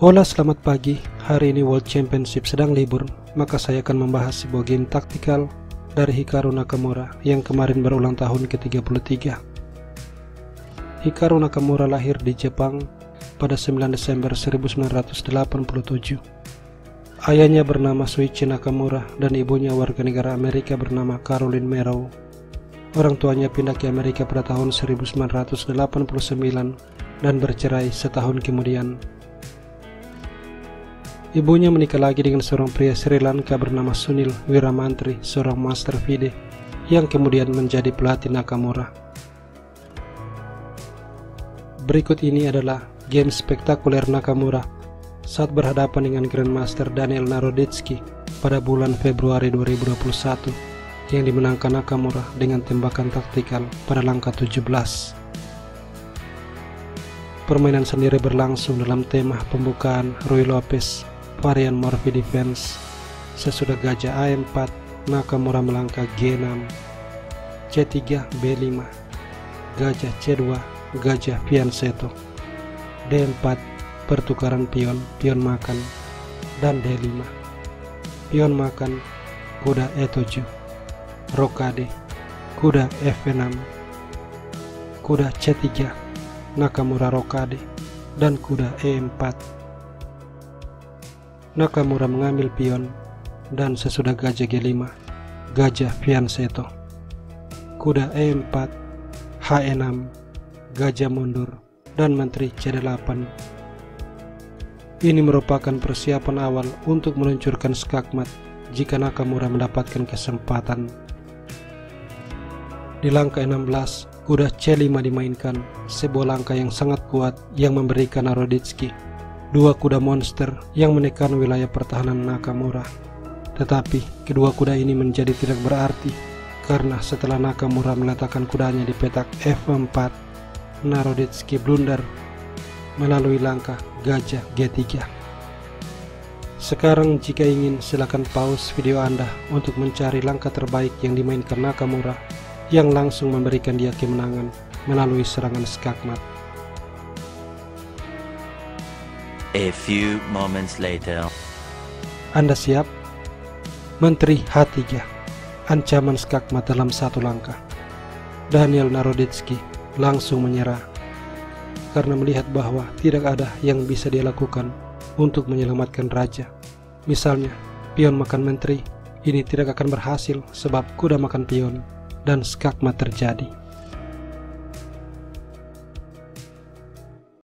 Hola selamat pagi, hari ini World Championship sedang libur, maka saya akan membahas sebuah game taktikal dari Hikaru Nakamura yang kemarin berulang tahun ke-33. Hikaru Nakamura lahir di Jepang pada 9 Desember 1987. Ayahnya bernama Suichi Nakamura dan ibunya warga negara Amerika bernama Caroline Merrow. Orang tuanya pindah ke Amerika pada tahun 1989 dan bercerai setahun kemudian. Ibunya menikah lagi dengan seorang pria Sri Lanka bernama Sunil Wiramantri, seorang master FIDE, yang kemudian menjadi pelatih Nakamura. Berikut ini adalah game spektakuler Nakamura saat berhadapan dengan Grandmaster Daniel Naroditsky pada bulan Februari 2021 yang dimenangkan Nakamura dengan tembakan taktikal pada langkah 17. Permainan sendiri berlangsung dalam tema pembukaan Rui Lopez varian Morphe Defense. Sesudah gajah A4 Nakamura melangkah G6 C3 B5 gajah C2 gajah Fiansetto D4 pertukaran pion pion makan dan D5 pion makan kuda E7 rokade kuda F6 kuda C3 Nakamura rokade dan kuda E4 Nakamura mengambil pion dan sesudah gajah G5, gajah Fiansetto. Kuda E4, H6, gajah mundur, dan menteri C8. Ini merupakan persiapan awal untuk meluncurkan skakmat jika Nakamura mendapatkan kesempatan. Di langkah 16, kuda C5 dimainkan, sebuah langkah yang sangat kuat yang memberikan Naroditsky dua kuda monster yang menekan wilayah pertahanan Nakamura. Tetapi kedua kuda ini menjadi tidak berarti karena setelah Nakamura meletakkan kudanya di petak F4, Naroditsky blunder melalui langkah gajah G3. Sekarang jika ingin silakan pause video Anda untuk mencari langkah terbaik yang dimainkan Nakamura yang langsung memberikan dia kemenangan melalui serangan skakmat. A few moments later. Anda siap? Menteri H3 Ancaman skakmat dalam satu langkah Daniel Naroditsky langsung menyerah Karena melihat bahwa tidak ada yang bisa dia lakukan Untuk menyelamatkan raja Misalnya, pion makan menteri Ini tidak akan berhasil sebab kuda makan pion Dan skakmat terjadi